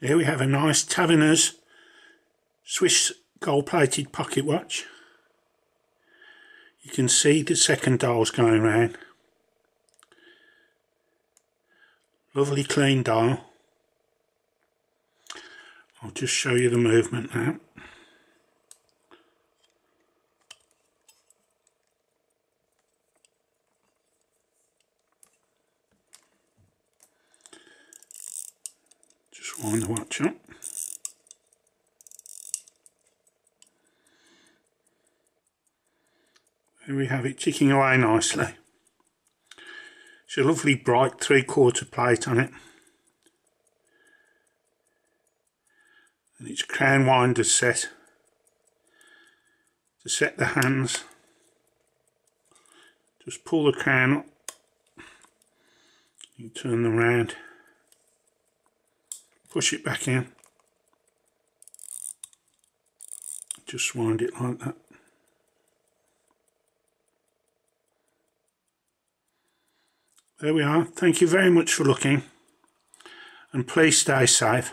Here we have a nice Tavannes Swiss gold-plated pocket watch. You can see the second dials going round. Lovely clean dial. I'll just show you the movement now. Watch up. There we have it ticking away nicely. It's a lovely bright three quarter plate on it. And its crown winder set to set the hands. Just pull the crown up. You turn them around. Push it back in. Just wind it like that. There we are. Thank you very much for looking and please stay safe.